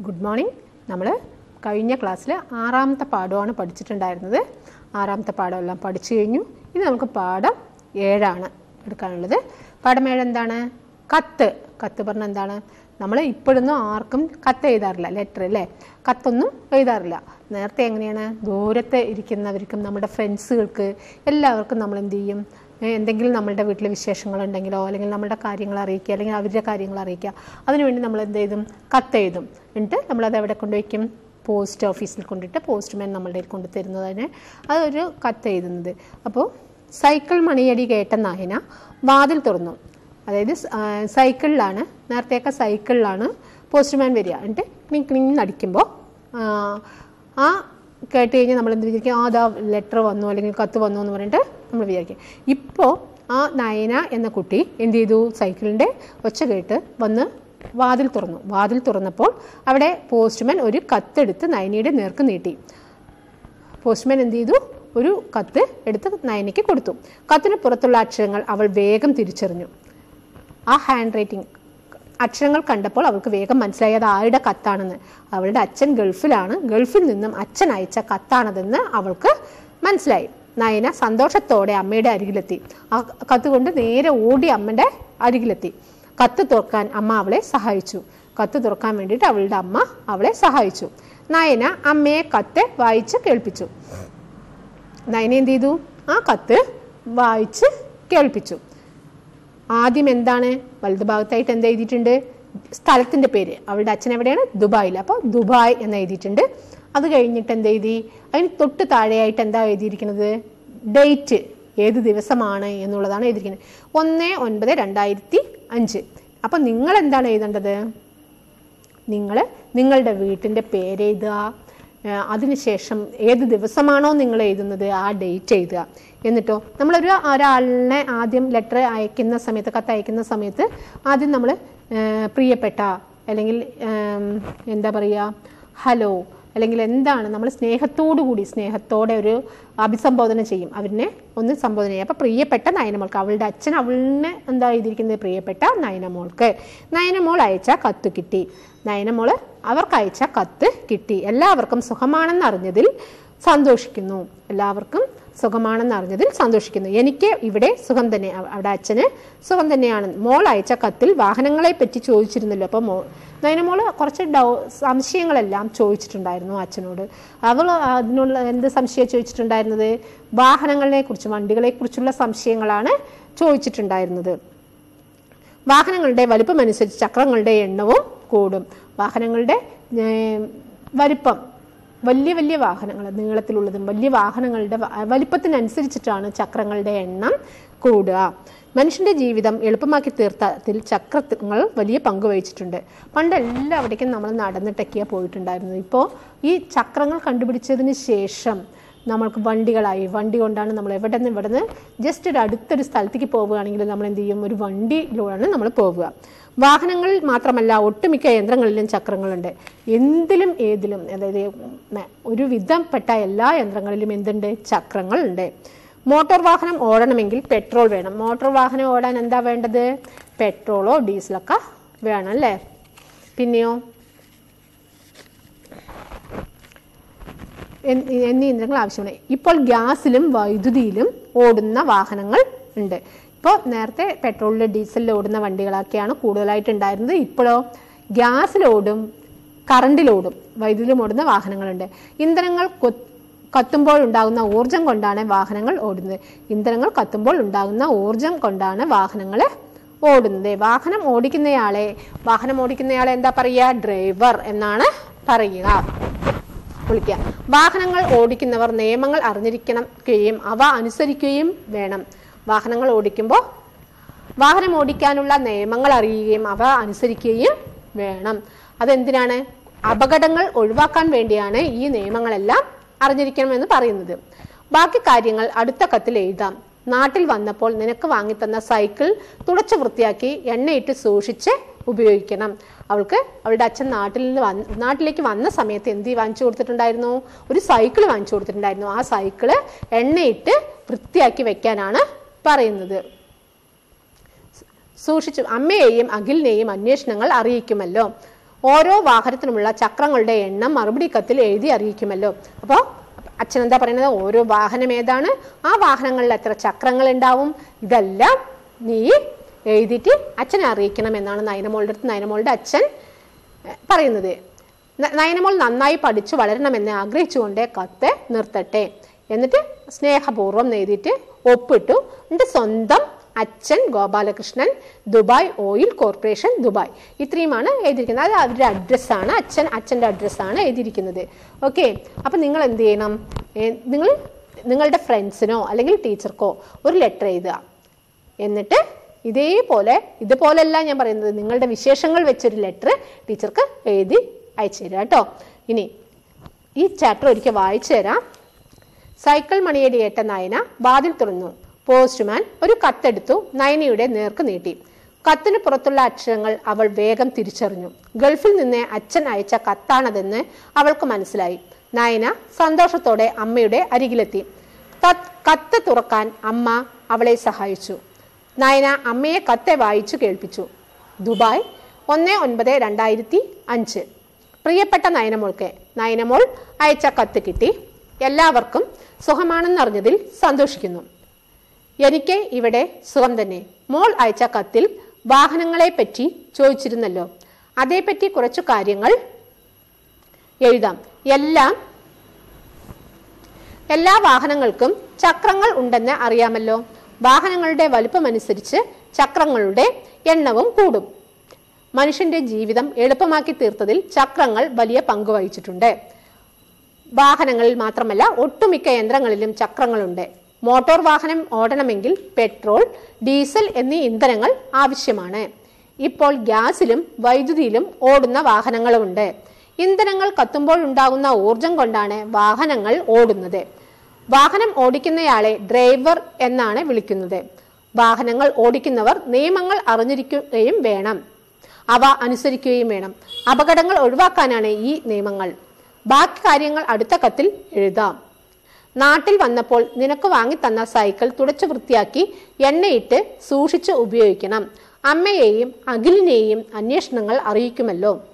Good morning നമ്മൾ കഴിഞ്ഞ ക്ലാസ്സിൽ ആറാമത്തെ പാഠമാണ് പഠിച്ചിട്ടുണ്ടായിരുന്നത്. ആറാമത്തെ പാഠമെല്ലാം പഠിച്ചു കഴിഞ്ഞു. ഇനി നമുക്ക് പാഠം ഏഴാണ് എടുക്കാനുള്ളത്. പാഠം ഏഴ് എന്താണ്? കത്ത്. കത്ത് പറഞ്ഞാൽ എന്താണ്? നമ്മൾ ഇപ്പോഴൊന്നും ആർക്കും കത്ത് എഴുതാറില്ല. ലെറ്റർ അല്ലേ? കത്തൊന്നും എഴുതാറില്ല. നേരത്തെ എങ്ങനെയാണ്? ദൂരത്തെ ഇരിക്കുന്നവർക്കും നമ്മുടെ ഫ്രണ്ട്സുകൾക്ക് എല്ലാവർക്കും നമ്മൾ എന്ത് ചെയ്യും? എന്തെങ്കിലും നമ്മളുടെ വീട്ടിൽ വിശേഷങ്ങളുണ്ടെങ്കിലോ അല്ലെങ്കിൽ നമ്മുടെ കാര്യങ്ങൾ അറിയിക്കുക അല്ലെങ്കിൽ അവരുടെ കാര്യങ്ങൾ അറിയിക്കുക അതിനുവേണ്ടി നമ്മൾ എന്ത് ചെയ്തും? കത്തെഴുതും എന്നിട്ട് നമ്മളത് എവിടെ കൊണ്ടുവയ്ക്കും പോസ്റ്റ് ഓഫീസിൽ കൊണ്ടിട്ട് പോസ്റ്റ്മാൻ നമ്മളുടെ കൊണ്ട് തരുന്നതിന് അതൊരു കത്തെഴുതുന്നത് അപ്പോൾ സൈക്കിൾ മണിയടി കേട്ട നായന വാതിൽ തുറന്നു. അതായത് സൈക്കിളിലാണ് നേരത്തെയൊക്കെ സൈക്കിളിലാണ് പോസ്റ്റ്മാൻ വരിക. എന്നിട്ട് ക്ലിങ് ക്ലിങ് അടിക്കുമ്പോൾ ആ കേട്ട് കഴിഞ്ഞാൽ നമ്മൾ എന്ത് വിചാരിക്കും ആ ലെറ്റർ വന്നു അല്ലെങ്കിൽ കത്ത് വന്നു എന്ന് പറഞ്ഞിട്ട് നമ്മൾ വിചാരിക്കും. ഇപ്പോൾ ആ നയന എന്ന കുട്ടി എന്ത് ചെയ്തു? സൈക്കിളിന്റെ ഒച്ച കേട്ട് വന്ന് വാതിൽ തുറന്നു. വാതിൽ തുറന്നപ്പോൾ അവിടെ പോസ്റ്റ്മാൻ ഒരു കത്തെടുത്ത് നയനയുടെ നേർക്ക് നീട്ടി. പോസ്റ്റ്മാൻ എന്ത് ചെയ്തു? ഒരു കത്ത് എടുത്ത് നയനയ്ക്ക് കൊടുത്തു. കത്തിന് പുറത്തുള്ള അക്ഷരങ്ങൾ അവൾ വേഗം തിരിച്ചറിഞ്ഞു. ആ ഹാൻഡ് റൈറ്റിംഗ് അക്ഷരങ്ങൾ കണ്ടപ്പോൾ അവൾക്ക് വേഗം മനസ്സിലായി അത് ആരുടെ കത്താണെന്ന്. അവളുടെ അച്ഛൻ ഗൾഫിലാണ്. ഗൾഫിൽ നിന്നും അച്ഛൻ അയച്ച കത്താണതെന്ന് അവൾക്ക് മനസ്സിലായി. നയന സന്തോഷത്തോടെ അമ്മയുടെ അരികിലെത്തി. ആ കത്ത് കൊണ്ട് നേരെ ഓടി അമ്മയുടെ അരികിലെത്തി. കത്ത് തുറക്കാൻ അമ്മ അവളെ സഹായിച്ചു. കത്ത് തുറക്കാൻ വേണ്ടിയിട്ട് അവളുടെ അമ്മ അവളെ സഹായിച്ചു. നയന അമ്മയെ കത്ത് വായിച്ച് കേൾപ്പിച്ചു. നയന എന്ത് ചെയ്തു? ആ കത്ത് വായിച്ച് കേൾപ്പിച്ചു. ആദ്യം എന്താണ്? വലതുഭാഗത്തായിട്ട് ഭാഗത്തായിട്ട് എന്ത് എഴുതിയിട്ടുണ്ട്? സ്ഥലത്തിന്റെ പേര്. അവളുടെ അച്ഛൻ എവിടെയാണ്? ദുബായിൽ അപ്പോൾ ദുബായ് എന്ന് എഴുതിയിട്ടുണ്ട്. അത് കഴിഞ്ഞിട്ട് എന്ത് എഴുതി? അതിന് തൊട്ട് താഴെയായിട്ട് എന്താ എഴുതിയിരിക്കുന്നത്? ഡേറ്റ് ഏത് ദിവസമാണ് എന്നുള്ളതാണ് എഴുതിയിരിക്കുന്നത്. ഒന്ന് ഒൻപത് രണ്ടായിരത്തി അഞ്ച്. അപ്പം നിങ്ങൾ എന്താണ് എഴുതേണ്ടത്? നിങ്ങൾ നിങ്ങളുടെ വീട്ടിന്റെ പേര് എഴുതുക. അതിനുശേഷം ഏത് ദിവസമാണോ നിങ്ങൾ എഴുതുന്നത് ആ ഡേറ്റ് എഴുതുക. എന്നിട്ടോ നമ്മളൊരു ഒരാളിനെ ആദ്യം ലെറ്റർ അയക്കുന്ന സമയത്ത് കത്ത് അയക്കുന്ന സമയത്ത് ആദ്യം നമ്മൾ പ്രിയപ്പെട്ട അല്ലെങ്കിൽ എന്താ പറയുക ഹലോ അല്ലെങ്കിൽ എന്താണ് നമ്മൾ സ്നേഹത്തോടു കൂടി സ്നേഹത്തോടെ ഒരു അഭിസംബോധന ചെയ്യും. അവരിനെ ഒന്ന് സംബോധന ചെയ്യും. അപ്പം പ്രിയപ്പെട്ട നയനമോൾക്ക് അവളുടെ അച്ഛൻ അവളിനെ എന്താ എഴുതിയിരിക്കുന്നത്? പ്രിയപ്പെട്ട നയനമോൾക്ക്. നയനമോൾ അയച്ച കത്ത് കിട്ടി. നയനമോൾ അവർക്ക് അയച്ച കത്ത് കിട്ടി. എല്ലാവർക്കും സുഖമാണെന്ന് അറിഞ്ഞതിൽ സന്തോഷിക്കുന്നു. എല്ലാവർക്കും സുഖമാണെന്ന് അറിഞ്ഞതിൽ സന്തോഷിക്കുന്നു. എനിക്ക് ഇവിടെ സുഖം തന്നെ അവിടെ അച്ഛന് സുഖം തന്നെയാണ്. മോൾ അയച്ച കത്തിൽ വാഹനങ്ങളെ പറ്റി ചോദിച്ചിരുന്നല്ലോ. അപ്പോൾ മോ നയനമോൾ കുറച്ച് ഡൗ സംശയങ്ങളെല്ലാം ചോദിച്ചിട്ടുണ്ടായിരുന്നു അച്ഛനോട്. അവൾ അതിനുള്ള എന്ത് സംശയം ചോദിച്ചിട്ടുണ്ടായിരുന്നത്? വാഹനങ്ങളെ കുറിച്ച് വണ്ടികളെ കുറിച്ചുള്ള സംശയങ്ങളാണ് ചോദിച്ചിട്ടുണ്ടായിരുന്നത്. വാഹനങ്ങളുടെ വലിപ്പമനുസരിച്ച് ചക്രങ്ങളുടെ എണ്ണവും കൂടും. വാഹനങ്ങളുടെ വലിപ്പം വലിയ വലിയ വാഹനങ്ങൾ നീളത്തിലുള്ളതും വലിയ വാഹനങ്ങളുടെ വലിപ്പത്തിനനുസരിച്ചിട്ടാണ് ചക്രങ്ങളുടെ എണ്ണം കൂടുക. മനുഷ്യന്റെ ജീവിതം എളുപ്പമാക്കി തീർത്തതിൽ ചക്രങ്ങൾ വലിയ പങ്ക് വഹിച്ചിട്ടുണ്ട്. പണ്ട് എല്ലാവിടേക്കും നമ്മൾ നടന്നിട്ടൊക്കെയാണ് പോയിട്ടുണ്ടായിരുന്നത് ഇപ്പോൾ ഈ ചക്രങ്ങൾ കണ്ടുപിടിച്ചതിന് ശേഷം നമ്മൾക്ക് വണ്ടികളായി. വണ്ടി കൊണ്ടാണ് നമ്മൾ എവിടെ നിന്ന് ഇവിടെ നിന്ന് ജസ്റ്റ് ഒരു അടുത്തൊരു സ്ഥലത്തേക്ക് പോവുകയാണെങ്കിൽ നമ്മൾ എന്ത് ചെയ്യും? ഒരു വണ്ടിയിലൂടെയാണ് നമ്മൾ പോവുക. വാഹനങ്ങളിൽ മാത്രമല്ല ഒട്ടുമിക്ക യന്ത്രങ്ങളിലും ചക്രങ്ങളുണ്ട്. എന്തിലും ഏതിലും അതായത് ഒരു വിധപ്പെട്ട എല്ലാ യന്ത്രങ്ങളിലും എന്തുണ്ട്? ചക്രങ്ങളുണ്ട്. മോട്ടോർ വാഹനം ഓടണമെങ്കിൽ പെട്രോൾ വേണം. മോട്ടോർ വാഹനം ഓടാൻ എന്താ വേണ്ടത്? പെട്രോളോ ഡീസലൊക്കെ വേണം അല്ലേ? പിന്നെയോ? എന്നീ യന്ത്രങ്ങൾ ആവശ്യമാണ്. ഇപ്പോൾ ഗ്യാസിലും വൈദ്യുതിയിലും ഓടുന്ന വാഹനങ്ങൾ ഉണ്ട്. ഇപ്പോൾ നേരത്തെ പെട്രോളിൽ ഡീസലിൽ ഓടുന്ന വണ്ടികളൊക്കെയാണ് കൂടുതലായിട്ട് ഉണ്ടായിരുന്നത് ഇപ്പോഴോ ഗ്യാസിലോടും കറണ്ടിലോടും വൈദ്യുതിയിലും ഓടുന്ന വാഹനങ്ങളുണ്ട്. ഇന്ധനങ്ങൾ കത്തുമ്പോൾ ഉണ്ടാകുന്ന ഊർജം കൊണ്ടാണ് വാഹനങ്ങൾ ഓടുന്നത്. ഇന്ധനങ്ങൾ കത്തുമ്പോൾ ഉണ്ടാകുന്ന ഊർജം കൊണ്ടാണ് വാഹനങ്ങൾ ഓടുന്നത്. വാഹനം ഓടിക്കുന്നയാളെ വാഹനം ഓടിക്കുന്നയാളെ എന്താ പറയുക? ഡ്രൈവർ എന്നാണ് പറയുക. വിളിക്കുക. വാഹനങ്ങൾ ഓടിക്കുന്നവർ നിയമങ്ങൾ അറിഞ്ഞിരിക്കണം അവ അനുസരിക്കുകയും വേണം. വാഹനങ്ങൾ ഓടിക്കുമ്പോൾ വാഹനം ഓടിക്കാനുള്ള നിയമങ്ങൾ അറിയുകയും അവ അനുസരിക്കുകയും വേണം. അതെന്തിനാണ്? അപകടങ്ങൾ ഒഴിവാക്കാൻ വേണ്ടിയാണ് ഈ നിയമങ്ങളെല്ലാം അറിഞ്ഞിരിക്കണമെന്ന് പറയുന്നത്. ബാക്കി കാര്യങ്ങൾ അടുത്ത കത്തിൽ എഴുതാം. നാട്ടിൽ വന്നപ്പോൾ നിനക്ക് വാങ്ങിത്തന്ന സൈക്കിൾ തുടച്ചു വൃത്തിയാക്കി എണ്ണയിട്ട് സൂക്ഷിച്ച് ഉപയോഗിക്കണം. അവൾക്ക് അവളുടെ അച്ഛൻ നാട്ടിൽ വന്ന് നാട്ടിലേക്ക് വന്ന സമയത്ത് എന്ത് വാങ്ങിച്ചു കൊടുത്തിട്ടുണ്ടായിരുന്നു? ഒരു സൈക്കിൾ വാങ്ങിച്ചു കൊടുത്തിട്ടുണ്ടായിരുന്നു. ആ സൈക്കിൾ എണ്ണയിട്ട് വൃത്തിയാക്കി വെക്കാനാണ് പറയുന്നത്. സൂക്ഷിച്ചു അമ്മയെയും അഖിലിനെയും അന്വേഷണങ്ങൾ അറിയിക്കുമല്ലോ. ഓരോ വാഹനത്തിനുമുള്ള ചക്രങ്ങളുടെ എണ്ണം മറുപടി കത്തിൽ എഴുതി അറിയിക്കുമല്ലോ. അപ്പോൾ അച്ഛൻ എന്താ പറയുന്നത്? ഓരോ വാഹനം ഏതാണ്? ആ വാഹനങ്ങളിൽ എത്ര ചക്രങ്ങൾ ഉണ്ടാവും? ഇതെല്ലാം നീ എഴുതിയിട്ട് അച്ഛനെ അറിയിക്കണം എന്നാണ് നയനമോളുടെ അടുത്ത് നയനമോളുടെ അച്ഛൻ പറയുന്നത്. നയനമോൾ നന്നായി പഠിച്ചു വളരണമെന്ന് ആഗ്രഹിച്ചുകൊണ്ട് കത്ത് നിർത്തട്ടെ. എന്നിട്ട് സ്നേഹപൂർവം എഴുതിയിട്ട് ഒപ്പിട്ടു. എന്റെ സ്വന്തം അച്ഛൻ Gopalakrishnan Dubai oil corporation Dubai. ഇത്രയുമാണ് എഴുതിയിരിക്കുന്നത്. അത് അവരുടെ അഡ്രസ്സാണ്. അച്ഛൻ അച്ഛന്റെ അഡ്രസ്സാണ് എഴുതിയിരിക്കുന്നത്. ഓക്കെ. അപ്പം നിങ്ങൾ എന്ത് ചെയ്യണം? നിങ്ങൾ നിങ്ങളുടെ ഫ്രണ്ട്സിനോ അല്ലെങ്കിൽ ടീച്ചർക്കോ ഒരു ലെറ്റർ എഴുതുക. എന്നിട്ട് ഇതേപോലെ ഇതുപോലെയല്ല ഞാൻ പറയുന്നത്. നിങ്ങളുടെ വിശേഷങ്ങൾ വെച്ചൊരു ലെറ്റർ ടീച്ചർക്ക് എഴുതി അയച്ചു തരാം കേട്ടോ. ഇനി ഈ ചാപ്റ്റർ ഒരിക്കൽ വായിച്ചു തരാം. സൈക്കിൾ മണിയടിയേറ്റ നയന വാതിൽ തുറന്നു. പോസ്റ്റ്മാൻ ഒരു കത്തെടുത്തു. നയനയുടെ നേർക്ക് നീട്ടി. കത്തിന് പുറത്തുള്ള അക്ഷരങ്ങൾ അവൾ വേഗം തിരിച്ചറിഞ്ഞു. ഗൾഫിൽ നിന്ന് അച്ഛൻ അയച്ച കത്താണതെന്ന് അവൾക്ക് മനസ്സിലായി. നയന സന്തോഷത്തോടെ അമ്മയുടെ അരികിലെത്തി. കത്ത് തുറക്കാൻ അമ്മ അവളെ സഹായിച്ചു. നയന അമ്മയെ കത്തെ വായിച്ചു കേൾപ്പിച്ചു. ദുബായ് ഒന്ന് ഒൻപത് രണ്ടായിരത്തി അഞ്ച്. പ്രിയപ്പെട്ട നയനമോൾക്ക് നയനമോൾ അയച്ച കത്ത് കിട്ടി. എല്ലാവർക്കും സുഖമാണെന്നറിഞ്ഞതിൽ സന്തോഷിക്കുന്നു. എനിക്ക് ഇവിടെ സുഖം തന്നെ. മോൾ അയച്ച കത്തിൽ വാഹനങ്ങളെ പറ്റി ചോദിച്ചിരുന്നല്ലോ. അതേപ്പറ്റി കുറച്ചു കാര്യങ്ങൾ എഴുതാം. എല്ലാം എല്ലാ വാഹനങ്ങൾക്കും ചക്രങ്ങൾ ഉണ്ടെന്ന് അറിയാമല്ലോ. വാഹനങ്ങളുടെ വലുപ്പമനുസരിച്ച് ചക്രങ്ങളുടെ എണ്ണവും കൂടും. മനുഷ്യന്റെ ജീവിതം എളുപ്പമാക്കി തീർത്തതിൽ ചക്രങ്ങൾ വലിയ പങ്ക് വഹിച്ചിട്ടുണ്ട്. വാഹനങ്ങളിൽ മാത്രമല്ല ഒട്ടുമിക്ക യന്ത്രങ്ങളിലും ചക്രങ്ങളുണ്ട്. മോട്ടോർ വാഹനം ഓടണമെങ്കിൽ പെട്രോൾ ഡീസൽ എന്നീ ഇന്ധനങ്ങൾ ആവശ്യമാണ്. ഇപ്പോൾ ഗ്യാസിലും വൈദ്യുതിയിലും ഓടുന്ന വാഹനങ്ങളുമുണ്ട്. ഇന്ധനങ്ങൾ കത്തുമ്പോൾ ഉണ്ടാകുന്ന ഊർജം കൊണ്ടാണ് വാഹനങ്ങൾ ഓടുന്നത്. വാഹനം ഓടിക്കുന്നയാളെ ഡ്രൈവർ എന്നാണ് വിളിക്കുന്നത്. വാഹനങ്ങൾ ഓടിക്കുന്നവർ നിയമങ്ങൾ അറിഞ്ഞിരിക്കുകയും വേണം. അവ അനുസരിക്കുകയും വേണം. അപകടങ്ങൾ ഒഴിവാക്കാനാണ് ഈ നിയമങ്ങൾ. ബാക്കി കാര്യങ്ങൾ അടുത്ത കത്തിൽ എഴുതാം. നാട്ടിൽ വന്നപ്പോൾ നിനക്ക് വാങ്ങിത്തന്ന സൈക്കിൾ തുടച്ചു വൃത്തിയാക്കി എണ്ണയിട്ട് സൂക്ഷിച്ച് ഉപയോഗിക്കണം. അമ്മയെയും അഖിലിനെയും അന്വേഷണങ്ങൾ അറിയിക്കുമല്ലോ.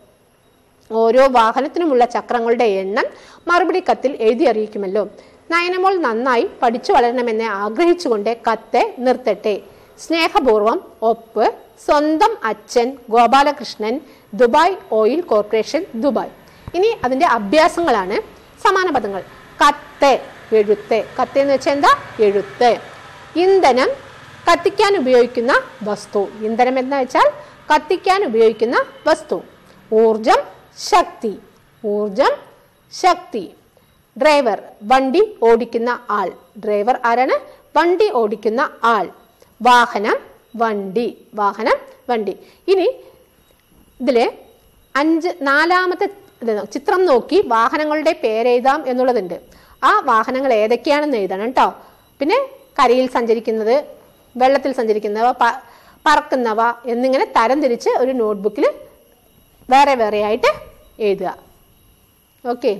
ഓരോ വാഹനത്തിനുമുള്ള ചക്രങ്ങളുടെ എണ്ണം മറുപടി കത്തിൽ എഴുതി അറിയിക്കുമല്ലോ. നയനമോൾ നന്നായി പഠിച്ചു വളരണമെന്ന് ആഗ്രഹിച്ചുകൊണ്ട് കത്തെ നിർത്തട്ടെ. സ്നേഹപൂർവം ഒപ്പ് സ്വന്തം അച്ഛൻ Gopalakrishnan Dubai oil corporation Dubai. ഇനി അതിന്റെ അഭ്യാസങ്ങളാണ് സമാന പദങ്ങൾ. കത്ത് എഴുത്ത്. കത്ത് എന്ന് വെച്ചാൽ എന്താ? എഴുത്ത്. ഇന്ധനം കത്തിക്കാൻ ഉപയോഗിക്കുന്ന വസ്തു. ഇന്ധനം എന്ന് വെച്ചാൽ? കത്തിക്കാൻ ഉപയോഗിക്കുന്ന വസ്തു. ഊർജം ശക്തി. ഊർജം ശക്തി. ഡ്രൈവർ വണ്ടി ഓടിക്കുന്ന ആൾ. ഡ്രൈവർ ആരാണ്? വണ്ടി ഓടിക്കുന്ന ആൾ. വാഹനം വണ്ടി. വാഹനം വണ്ടി. ഇനി ഇതിലെ അഞ്ച് നാലാമത്തെ ചിത്രം നോക്കി വാഹനങ്ങളുടെ പേരെഴുതാം എന്നുള്ളതുണ്ട്. ആ വാഹനങ്ങൾ ഏതൊക്കെയാണെന്ന് എഴുതണം കേട്ടോ. പിന്നെ കരയിൽ സഞ്ചരിക്കുന്നത് വെള്ളത്തിൽ സഞ്ചരിക്കുന്നവ പറക്കുന്നവ എന്നിങ്ങനെ തരംതിരിച്ച് ഒരു നോട്ട്ബുക്കിൽ വേറെ വേറെ ആയിട്ട് എഴുതുക. ഓക്കെ.